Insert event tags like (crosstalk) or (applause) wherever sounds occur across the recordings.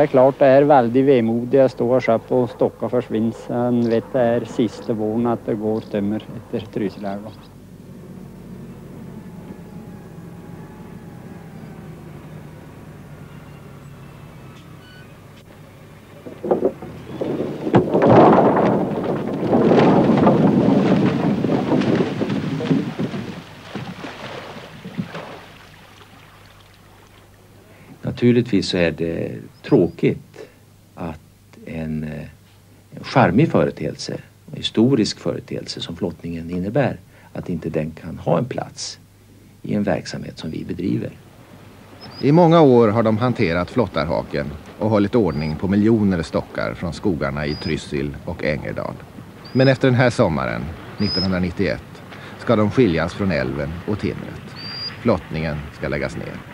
Det är klart det är väldigt vemodigt att stå och se på stocka försvinna. en vet det är sista våren att det går tömmer efter Trysilälven. Naturligtvis så är det tråkigt att en, eh, en charmig företeelse, en historisk företeelse som flottningen innebär, att inte den kan ha en plats i en verksamhet som vi bedriver. I många år har de hanterat flottarhaken och hållit ordning på miljoner stockar från skogarna i Trysil och Ängerdal. Men efter den här sommaren, 1991, ska de skiljas från älven och timret. Flottningen ska läggas ner.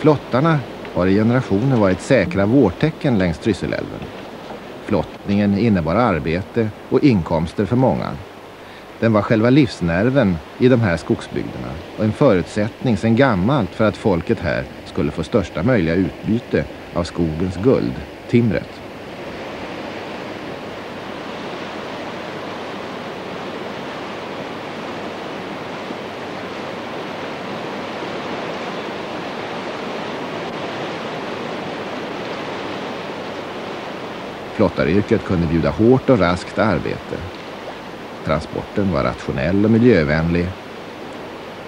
Flottarna har i generationer varit säkra vårtecken längs Trysselälven. Flottningen innebar arbete och inkomster för många. Den var själva livsnerven i de här skogsbygderna och en förutsättning sedan gammalt för att folket här skulle få största möjliga utbyte av skogens guld, timret. Flottaryrket kunde bjuda hårt och raskt arbete. Transporten var rationell och miljövänlig.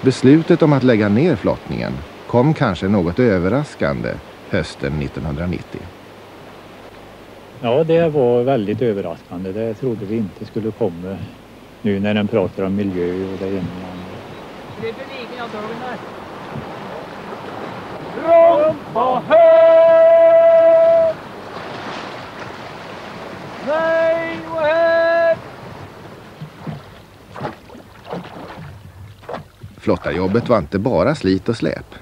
Beslutet om att lägga ner flottningen kom kanske något överraskande hösten 1990. Ja, det var väldigt överraskande. Det trodde vi inte skulle komma nu när den pratar om miljö och det ena och det andra. Rumpa Nej, Flottarjobbet var inte bara slit och släp.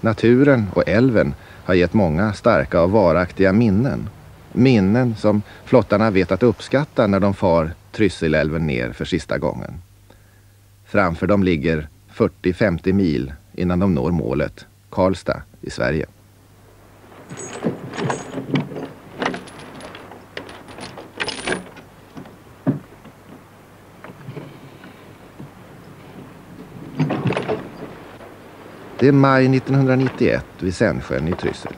Naturen och älven har gett många starka och varaktiga minnen. Minnen som flottarna vet att uppskatta när de far Trysselälven ner för sista gången. Framför dem ligger 40-50 mil innan de når målet, Karlstad i Sverige. Det är maj 1991 vid Sändsjön i Tryssel.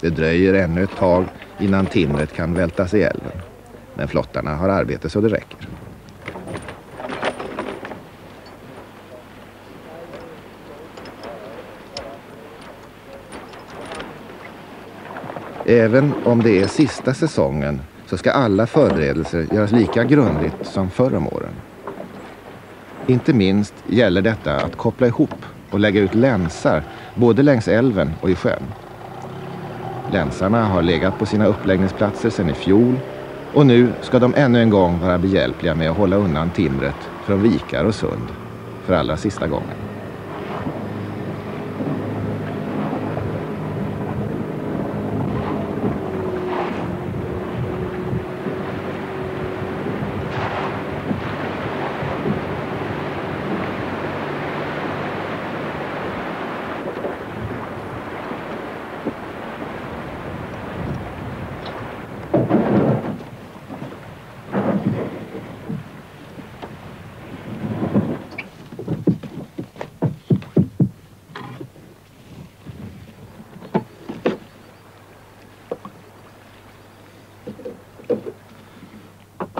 Det dröjer ännu ett tag innan timret kan vältas i älven. Men flottarna har arbete så det räcker. Även om det är sista säsongen så ska alla förberedelser göras lika grundligt som förr om åren. Inte minst gäller detta att koppla ihop och lägga ut länsar både längs älven och i sjön. Länsarna har legat på sina uppläggningsplatser sedan i fjol och nu ska de ännu en gång vara behjälpliga med att hålla undan timret från vikar och sund för allra sista gången.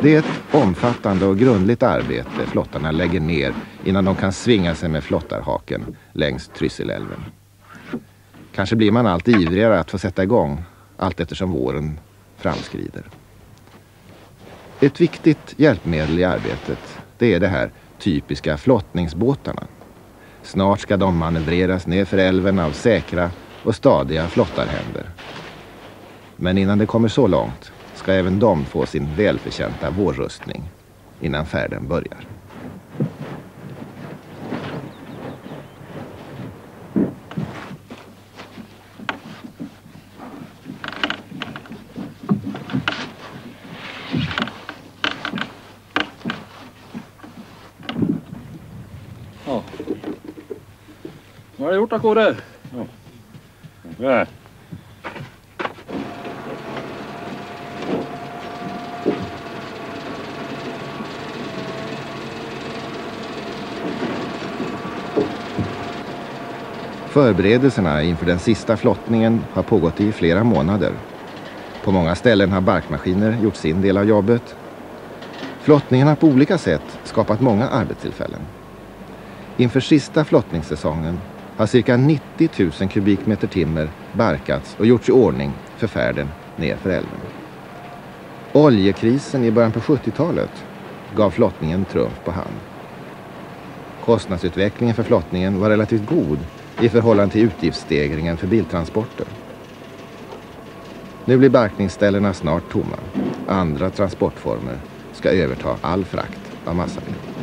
Det är ett omfattande och grundligt arbete flottarna lägger ner innan de kan svinga sig med flottarhaken längs Trysselälven. Kanske blir man allt ivrigare att få sätta igång allt eftersom våren framskrider. Ett viktigt hjälpmedel i arbetet det är det här typiska flottningsbåtarna. Snart ska de manövreras ner för älven av säkra och stadiga flottarhänder. Men innan det kommer så långt ska även de få sin välförtjänta vårrustning innan färden börjar. Ja. Vad har du gjort då, Kåre? Ja. Förberedelserna inför den sista flottningen har pågått i flera månader. På många ställen har barkmaskiner gjort sin del av jobbet. Flottningen har på olika sätt skapat många arbetstillfällen. Inför sista flottningssäsongen har cirka 90 000 kubikmeter timmer barkats och gjorts i ordning för färden ner för älven. Oljekrisen i början på 70-talet gav flottningen trumf på hand. Kostnadsutvecklingen för flottningen var relativt god i förhållande till utgiftsstegringen för biltransporter. Nu blir barkningsställena snart tomma. Andra transportformer ska överta all frakt av massaved.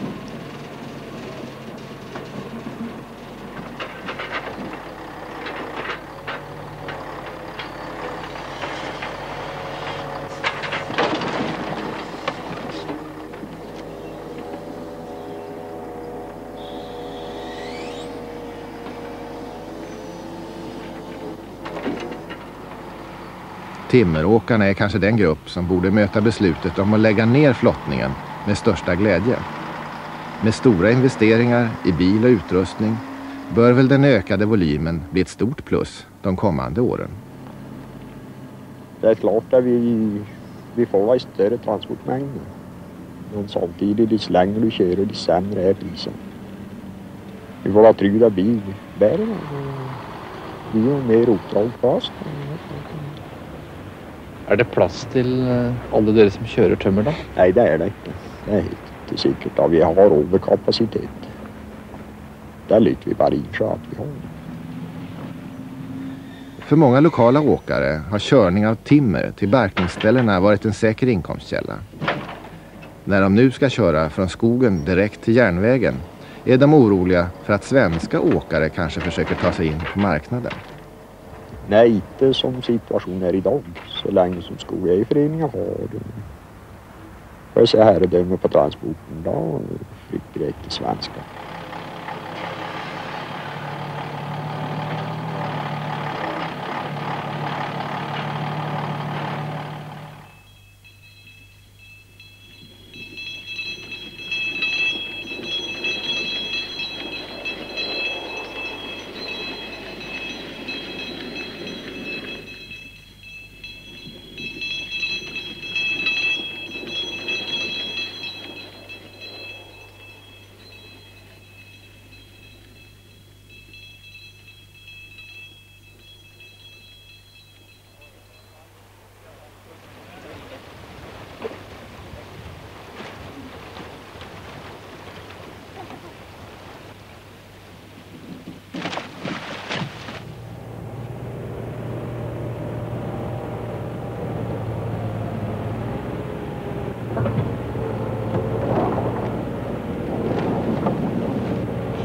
Timmeråkarna är kanske den grupp som borde möta beslutet om att lägga ner flottningen med största glädje. Med stora investeringar i bil och utrustning bör väl den ökade volymen bli ett stort plus de kommande åren. Det är klart att vi, vi får en större transportmängder Men samtidigt, ju längre du kör, desto sämre är priset. Vi får vara trygga bil bär. Det blir mer uppdrag på oss. Er det plass til eh, alle dere som kjører tømmer, da? Nej, det är det inte. Det är helt säkert att vi har överkapacitet. Det lyckas vi bara inse att vi har. För många lokala åkare har körning av timmer till barkningsställena varit en säker inkomstkälla. När de nu ska köra från skogen direkt till järnvägen är de oroliga för att svenska åkare kanske försöker ta sig in på marknaden. Nej, inte som situationen är idag. Så länge som skogägarföreningen har får jag säga herredöme på transporten, då Fick direkt till svenska.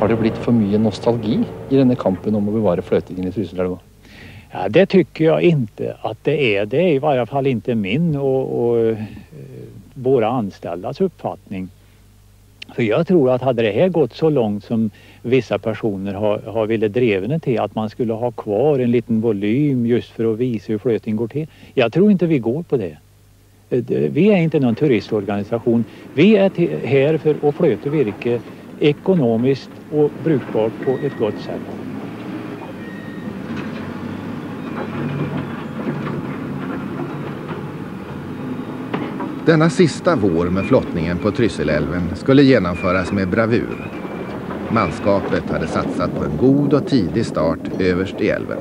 Har det blitt for mye nostalgi i denne kampen om å bevare fløtingen i Trysilelva? Ja, det tycker jag inte att det är. Det är i varje fall inte min och, och eh, våra anställdas uppfattning. För jag tror att hade det här gått så långt som vissa personer har, har velat driva till att man skulle ha kvar en liten volym just för att visa hur flöting går till. Jag tror inte vi går på det. Eh, vi är inte någon turistorganisation. Vi är här för att flöta virke ekonomiskt och brukbart på ett gott sätt. Denna sista vår med flottningen på Trysselälven skulle genomföras med bravur. Manskapet hade satsat på en god och tidig start överst i älven.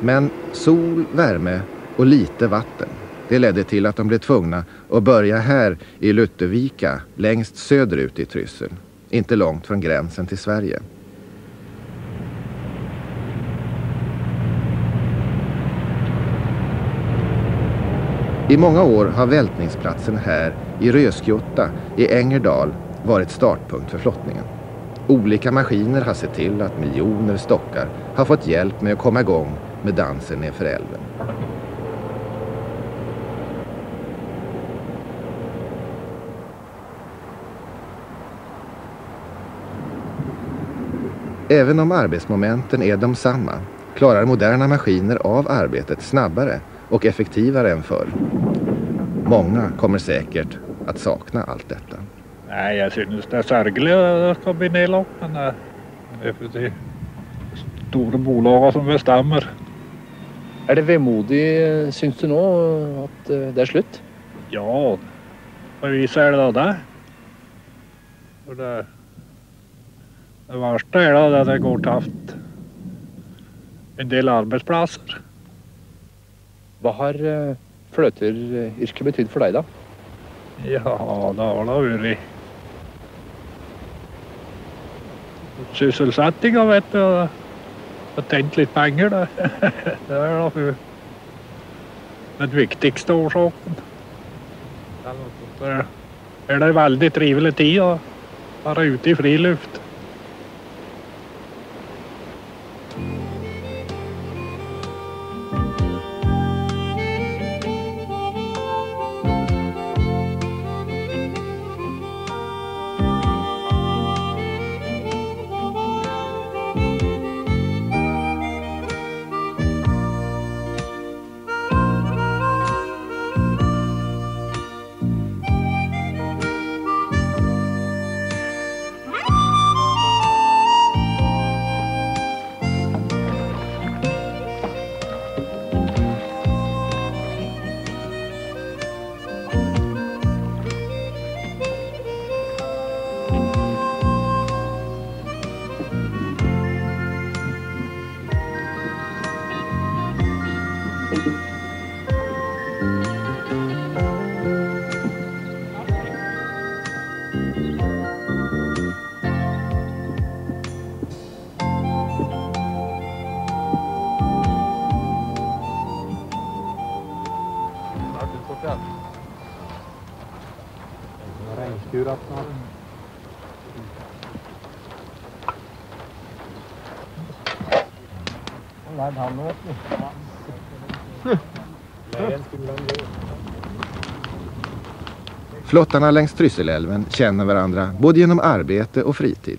Men sol, värme och lite vatten. Det ledde till att de blev tvungna att börja här i Luttevika längst söderut i Tryssel. Inte långt från gränsen till Sverige. I många år har vältningsplatsen här i Röskjotta i Ängerdal varit startpunkt för flottningen. Olika maskiner har sett till att miljoner stockar har fått hjälp med att komma igång med dansen nedför älven. Även om arbetsmomenten är de samma klarar moderna maskiner av arbetet snabbare och effektivare än förr. Många kommer säkert att sakna allt detta. Nei, jeg synes det er sørgelig at det skal bli nedlagt, men eh, det for de store bolagene som bestemmer. Er det vemodig, syns du nå, at eh, det er slutt? Ja, for vi er det det. Det, det verste er da at det går tapt en del arbeidsplasser. Hva har eh, fløteryrket betydd for deg, da? Ja, det har da vært sysselsettinga, vet du. Og tjent litt penger, det. (laughs) Det da for den viktigste årsaken. Det det en veldig trivelig tid å være ute i friluft. Flottarna längs Trysilälven känner varandra både genom arbete och fritid.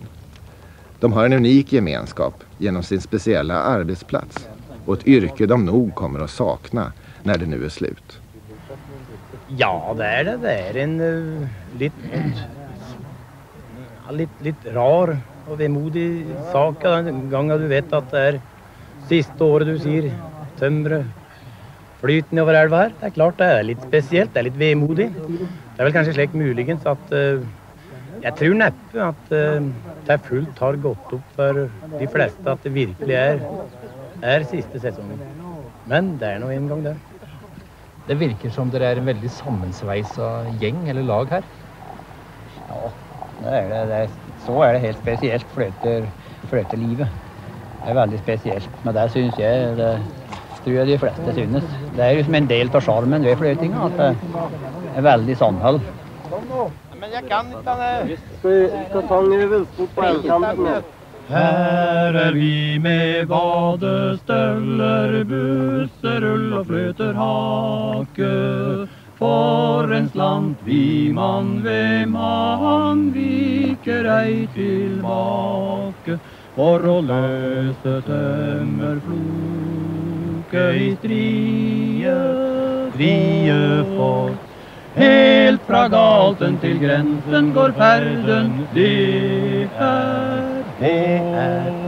De har en unik gemenskap genom sin speciella arbetsplats och ett yrke de nog kommer att sakna när det nu är slut. Ja, det är det. Det är en eh, uh, lite ja, lite, lite rar och vemodig sak den gången du vet att det är sista året du ser tömre flyten över elva här. Det är klart det är lite speciellt, det är lite vemodigt. Det är väl kanske släkt muligens att uh, eh, jag tror näppe att uh, eh, det fullt har gått upp för de flesta att det verkligen är, är sista säsongen. Men det är nog en gång det. Det virker som dere er en veldig sammensveisa gjeng eller lag her. Ja, det er det. det er, så er det helt spesielt fløter, fløtelivet. Det er veldig spesielt. Men det syns jeg det tror jeg de fleste synes. Det er liksom en del av sjarmen ved fløytinga at det er veldig samhold. Men jeg kan ikke det. Skal ta en på elkanten. Här är vi med badestøvler, busser, ull och fløter hake. En slant vi man vid man viker ej tilbake. For å løse tømmerfloke i strie, strie fort. Helt fra Galten till gränsen går färden, det är det er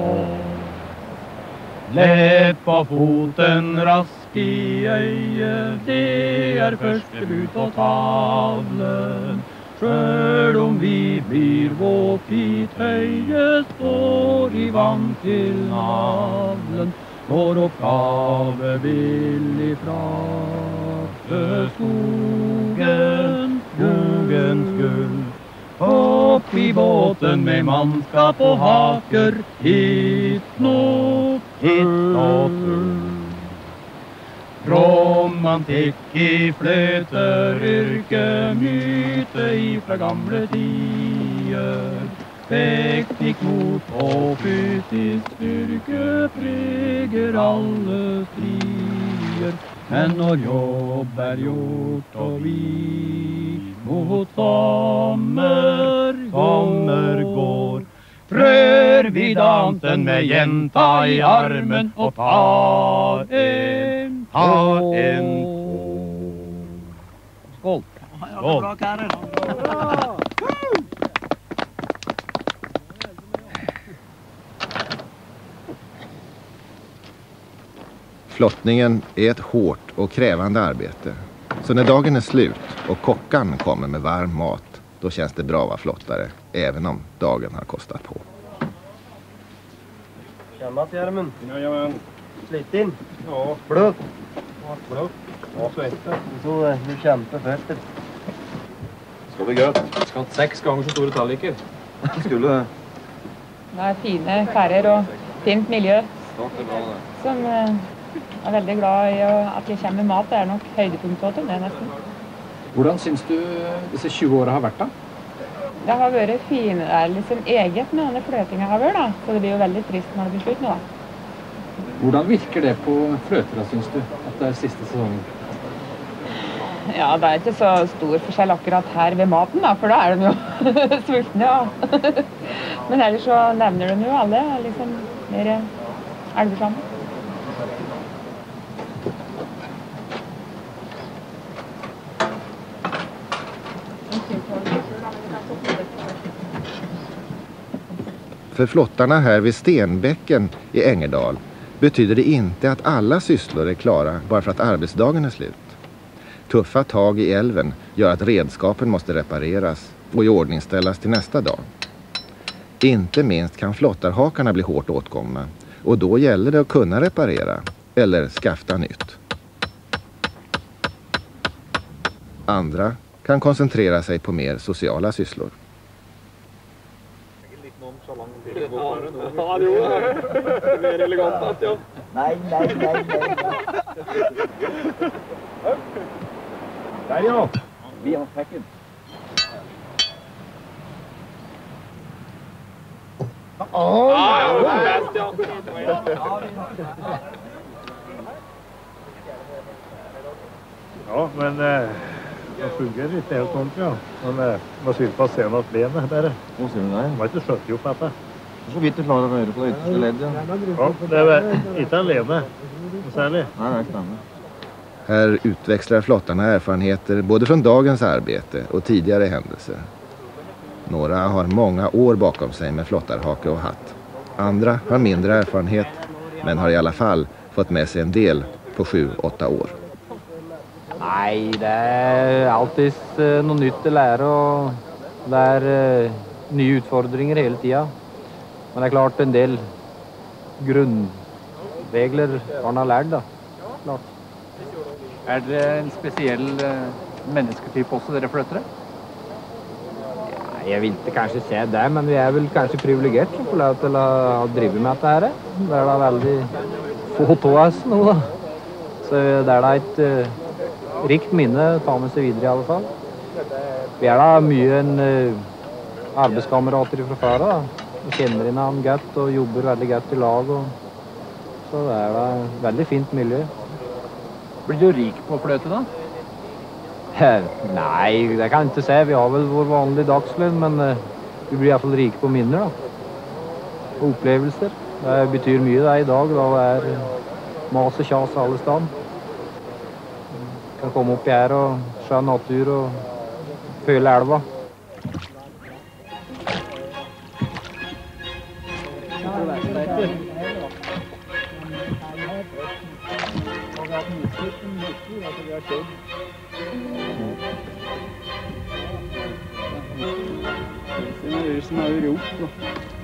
Lepp av foten, rask i öje, det är först bud på tavlen. Sjøl om vi blir våt i töje, står i vann till navlen. Vår kave billig frakte skogen, skogens guld. Upp i båten med manskap och haker, hit nåt, hit og tull. Romantikk i fløteryrket, myte ifra gamle tider. Vektig mot og fysisk styrke preger alle strider. Men når jobb er gjort og vi mot sommer, sommer går, Rör vid danten med jänta i armen och ta en, ta en Skål! Skål! Flottningen är ett hårt och krävande arbete. Så när dagen är slut och kockan kommer med varm mat, då känns det bra att vara flottare, även om dagen har kostat på. Gammalt i armen. Jajamän. Sliten. Ja, Blöt. blöt. Ja, svettig. Så eh, du kämpar fötter. Skal bli gøtt. Skal ha seks ganger så store talliker. Skulle det. Det er fine færder og fint det. Som eh, er veldig glad i å- at det kommer mat. Det er nok høydepunktet til det, nesten. Hvordan syns du disse 20 åra har vært, da? Det har vært fint. Det er liksom eget med denne fløtinga har vært, da. Så det blir jo veldig trist når det blir slutt nå, da. Hvordan virker det på fløtera, syns du, at det er siste sesongen? Ja, det er ikke så stor forskjell akkurat her ved maten, da, for da er de jo (laughs) sultne. Ja. Men ellers så nevner de jo alle liksom mer elver sammen. För flottarna här vid Stenbäcken i Ängerdal betyder det inte att alla sysslor är klara bara för att arbetsdagen är slut. Tuffa tag i älven gör att redskapen måste repareras och iordningställas till nästa dag. Inte minst kan flottarhakarna bli hårt åtgångna och då gäller det att kunna reparera eller skafta nytt. Andra kan koncentrera sig på mer sociala sysslor. Ja, jo. Mer elegant att ja. Nei, nei, nei, nei. Där ja. Vi har packen. Ja, ja, det är bäst ja. Ja, men eh, det fungerar inte helt sånt ja. Men eh, man syns på scenen att benet där. Hvor ser du deg? De har inte skött ihop detta. Så vidt du klarer å høre på det ytterste leddet. Ja, det är alene. Särskilt. Nei, det stemmer. Här utväxlar flottarna erfarenheter både från dagens arbete och tidigare händelser. Några har många år bakom sig med flottarhake och hatt. Andra har mindre erfarenhet men har i alla fall fått med sig en del på sju, åtta år. Nei, det er alltid noe nytt å lære, og det er eh, nye utfordringer hele tida. Men det er klart en del grunnregler man har lært, da. Klart. Er dere en spesiell eh, mennesketype også, dere fløtere? Nei, Jeg vil ikke kanskje si det, men vi er vel kanskje privilegert som får lov til å ha drevet med dette her. Det er da veldig få av oss nå, da. Så det er da et eh, rikt minne å ta med seg videre i alle fall. Vi er da mye en uh, arbeidskamerater fra før av. kjenner hverandre godt og jobber veldig godt i lag. Så det er da et veldig fint miljø. Blir du rik på fløte, da? Eh, Nei, det kan jeg ikke si. Vi har vel vår vanlige dagslønn, men eh, vi blir iallfall rike på minner. da. Og opplevelser. Det betyr mye det i dag. Da det er eh, mas og kjas alle steder. Kan komme oppi her og se natur og føle elva. Som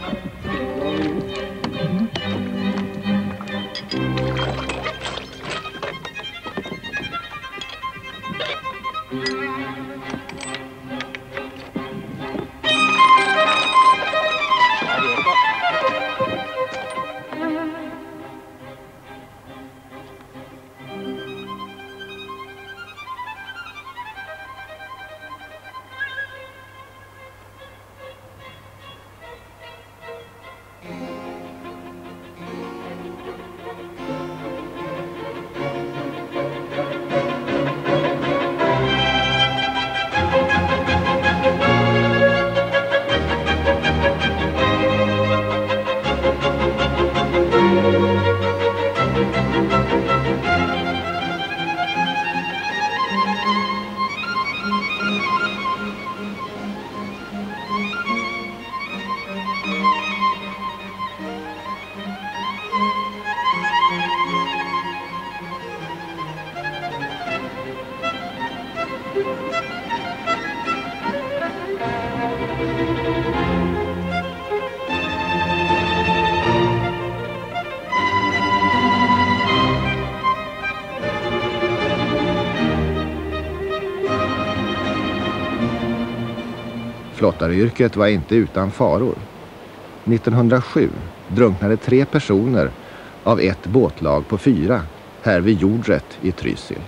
har. Flottaryrket var inte utan faror. 1907 drunknade tre personer av ett båtlag på fyra här vid Jordret i Trysil.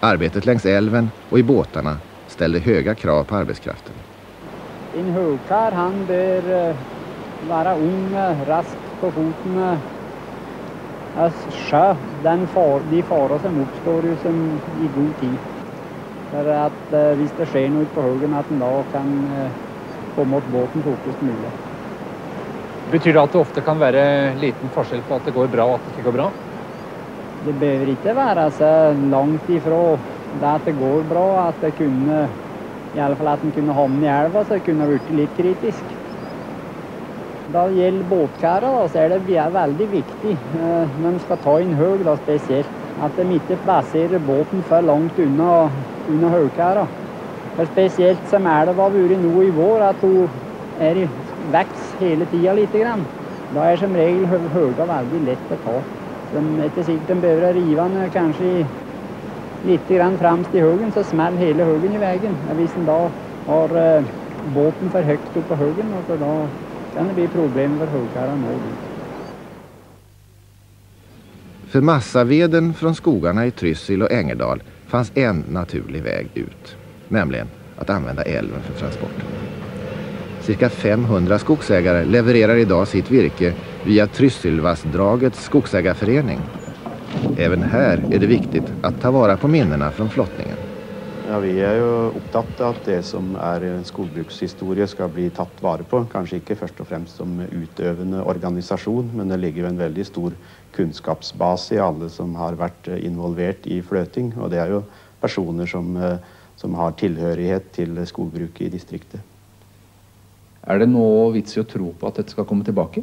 Arbetet längs älven och i båtarna ställde höga krav på arbetskraften. En högkar han bör eh, vara ung, eh, rask på foten. Eh. Sjö, den far, de faror som uppstår ju som i god tid. För att eh, hvis det sker något på högen att en dag kan eh, komma åt båten fortast möjligt. Betyr det at det ofte kan være liten forskjell på at det går bra og at det ikke går bra? Det behöver inte vara så långt ifrån det att det går bra att det kunde, i alla fall att den kunde hamna i älva så det kunde ha varit lite kritisk. Det gäller båtkarlar så är det väldigt viktigt eh, när de ska ta en hög då speciellt att de inte placerar båten för långt undan, hökarna. För speciellt som älven har varit nu i vår att hon är i väx hela tiden lite grann. Då är som regel höga väldigt lätt att ta. De är inte säkert de behöver riva den kanske lite grann framst i huggen så smäller hela huggen i vägen. Hvis en dag har eh, båten för högt upp på huggen och då kan det bli problem för huggare nå dit. För massaveden från skogarna i Trysil och Ängerdal fanns en naturlig väg ut, nämligen att använda älven för transport. Cirka 500 skogsägare levererar idag sitt virke via Tryssilvassdragets skogsägarförening. Även här är det viktigt att ta vara på minnena från flottningen. Ja, vi är ju upptagna att det som är en skogbrukshistoria ska bli tatt vare på. Kanske inte först och främst som utövande organisation, men det ligger en väldigt stor kunskapsbas i alla som har varit involverade i flöting och det är ju personer som, som har tillhörighet till skogbruket i distriktet. Är det någon vits i att tro på att det ska komma tillbaka?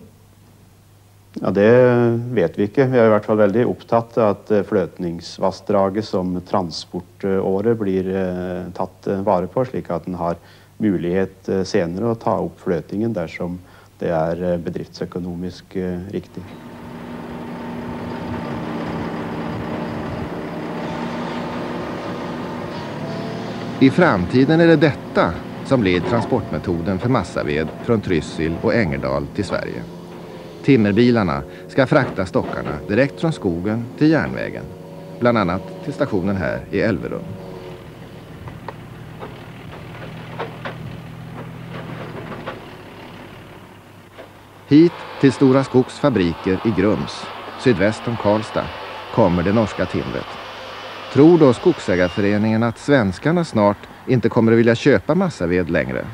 Ja, det vet vi inte. Vi är i hvert fall väldigt upptagna att flötningsvassdraget som transportåre blir eh, tatt vare på, slik att den har möjlighet eh, senare att ta upp flötingen där som det är eh, bedriftsekonomiskt eh, riktigt. I framtiden är det detta som blir transportmetoden för massaved från Trysil och Ängerdal till Sverige. Timmerbilarna ska frakta stockarna direkt från skogen till järnvägen. Bland annat till stationen här i Älverum. Hit till Stora Skogs fabriker i Grums, sydväst om Karlstad, kommer det norska timret. Tror då Skogsägarföreningen att svenskarna snart inte kommer att vilja köpa massaved längre?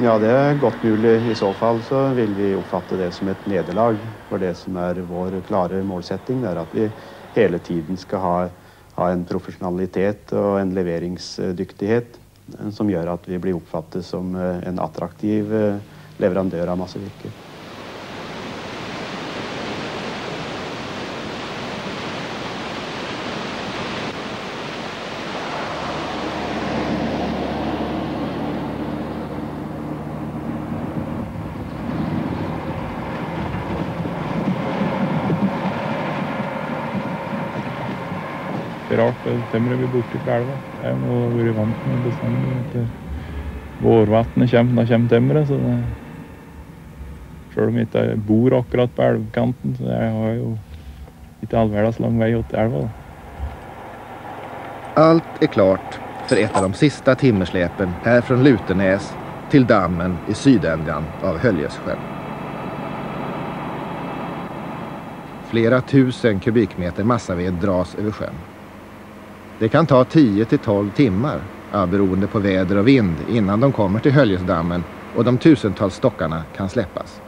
Ja, det är gott möjligt. I så fall så vill vi uppfatta det som ett nederlag för det som är vår klara målsättning där att vi hela tiden ska ha, ha en professionalitet och en leveringsdyktighet som gör att vi blir uppfattade som eh, en attraktiv eh, leverantör av massavirke. Rart. Timret blir borte fra elva. Jeg har vært vant med bestandig at kommer, da kommer timret. Så det, selv om jeg ikke bor akkurat på elvkanten, så jeg har jo inte all världens lång väg åt elva. Allt är klart för ett av de sista timmersläpen här från Lutenäs till dammen i sydändan av Höljesjön. Flera tusen kubikmeter massaved dras över sjön. Det kan ta 10 till 12 timmar, ja, beroende på väder och vind, innan de kommer till Höljesdammen och de tusentals stockarna kan släppas.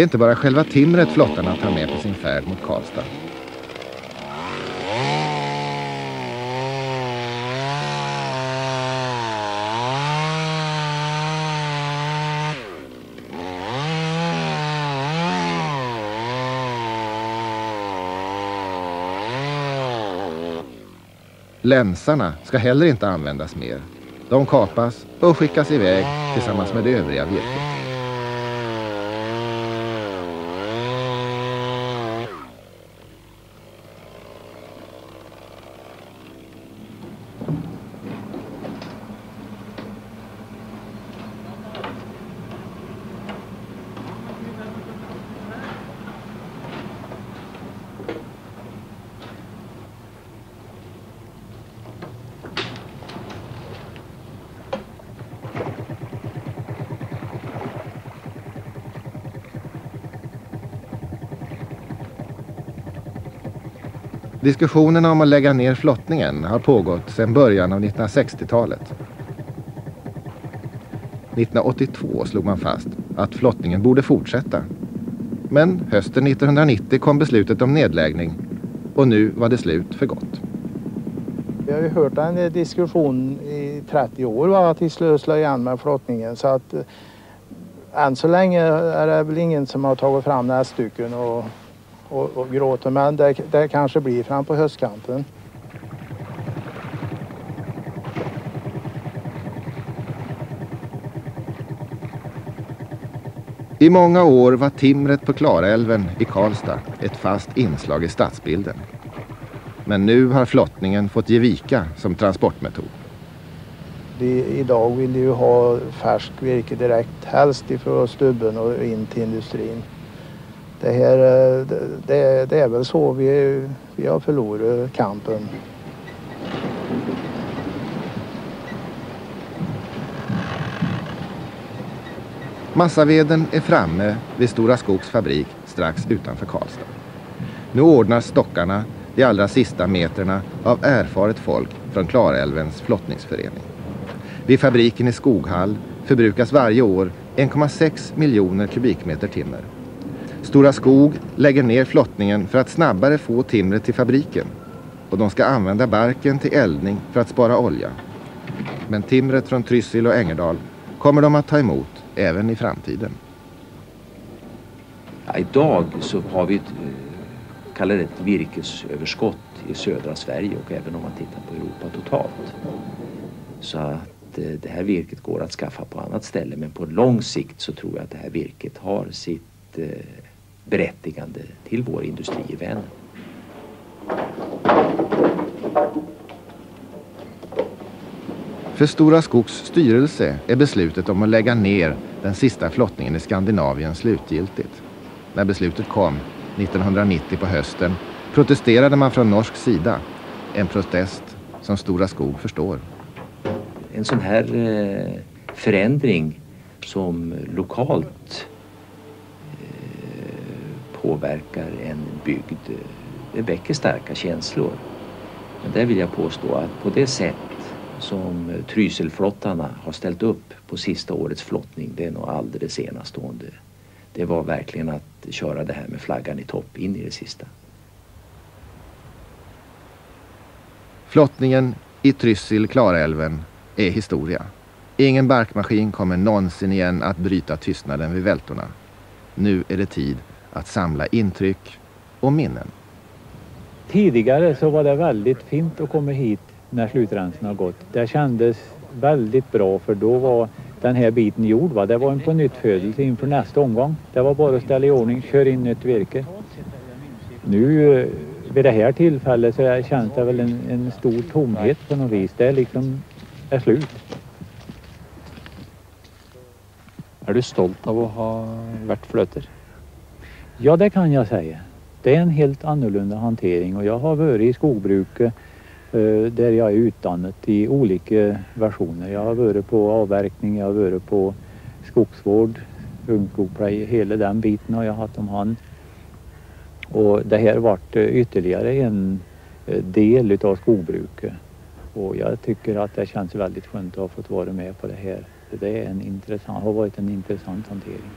Det är inte bara själva timret flottarna tar med på sin färd mot Karlstad. Länsarna ska heller inte användas mer. De kapas och skickas iväg tillsammans med det övriga virket. Diskussionerna om att lägga ner flottningen har pågått sedan början av 1960-talet. 1982 slog man fast att flottningen borde fortsätta. Men hösten 1990 kom beslutet om nedläggning och nu var det slut för gott. Vi har ju hört en diskussion i 30 år va, att vi slösar igen med flottningen så att eh, än så länge är det väl ingen som har tagit fram nässtycken och och, och gråter men det, det kanske blir fram på höstkanten. I många år var timret på Klarälven i Karlstad ett fast inslag i stadsbilden. Men nu har flottningen fått ge vika som transportmetod. De, idag vill de ju ha färsk virke direkt, helst ifrån stubben och in till industrin det, här, eh, det, det är väl så vi, vi har förlorat kampen. Massaveden är framme vid Stora Skogs fabrik strax utanför Karlstad. Nu ordnar stockarna de allra sista metrarna av erfaret folk från Klarälvens flottningsförening. Vid fabriken i Skoghall förbrukas varje år 1,6 miljoner kubikmeter timmer. Stora Skog lägger ner flottningen för att snabbare få timret till fabriken. Och de ska använda barken till eldning för att spara olja. Men timret från Trysil och Ängerdal kommer de att ta emot även i framtiden. Ja, idag så har vi ett, eh, kallar det ett virkesöverskott i södra Sverige och även om man tittar på Europa totalt. Så att eh, det här virket går att skaffa på annat ställe men på lång sikt så tror jag att det här virket har sitt eh, berättigande till vår industri i Vänern. För Stora Skogs styrelse är beslutet om att lägga ner den sista flottningen i Skandinavien slutgiltigt. När beslutet kom 1990 på hösten protesterade man från norsk sida. En protest som Stora Skog förstår. En sån här eh, förändring som lokalt påverkar en bygd. Eh, det väcker starka känslor. Men där vill jag påstå att på det sätt som Tryselflottarna har ställt upp på sista årets flottning, det är nog alldeles enastående. Det var verkligen att köra det här med flaggan i topp in i det sista. Flottningen i Trysil, Klarälven, är historia. Ingen barkmaskin kommer någonsin igen att bryta tystnaden vid vältorna. Nu är det tid att samla intryck och minnen. Tidigare så var det väldigt fint att komma hit när slutrensen har gått. Det kändes väldigt bra för då var den här biten gjord. Va? Det var en på nyttfödelse inför nästa omgång. Det var bara att ställa i ordning, köra in nytt virke. Nu eh, vid det här tillfället så känns det väl en, en stor tomhet på något vis. Det är liksom är slut. Är du stolt av att ha varit flöter? Ja, det kan jag säga. Det är en helt annorlunda hantering och jag har varit i skogbruket eh, där jag är utdannet i olika versioner. Jag har varit på avverkning, jag har varit på skogsvård, ungskogspleje, hela den biten har jag haft om hand. Och det här vart eh, ytterligare en eh, del utav skogbruket och jag tycker att det känns väldigt skönt att ha fått vara med på det här. Det är en intressant, har varit en intressant hantering.